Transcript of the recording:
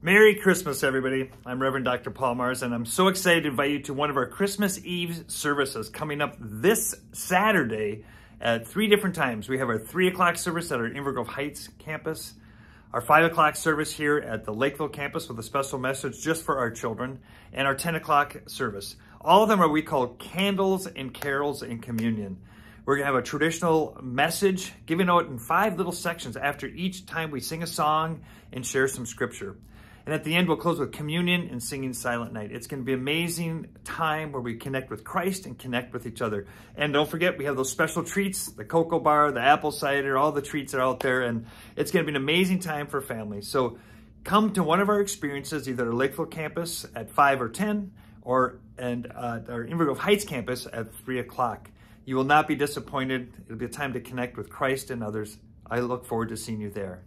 Merry Christmas, everybody. I'm Reverend Dr. Paul Marzahn, and I'm so excited to invite you to one of our Christmas Eve services coming up this Saturday at three different times. We have our 3 o'clock service at our Inver Grove Heights campus, our 5 o'clock service here at the Lakeville campus with a special message just for our children, and our 10 o'clock service. All of them are what we call candles and carols and communion. We're going to have a traditional message given out in five little sections after each time we sing a song and share some scripture. And at the end, we'll close with communion and singing Silent Night. It's going to be an amazing time where we connect with Christ and connect with each other. And don't forget, we have those special treats, the cocoa bar, the apple cider, all the treats are out there. And it's going to be an amazing time for families. So come to one of our experiences, either at Lakeville campus at 5 or 10, or and uh, our Inver Grove Heights campus at 3 o'clock. You will not be disappointed. It'll be a time to connect with Christ and others. I look forward to seeing you there.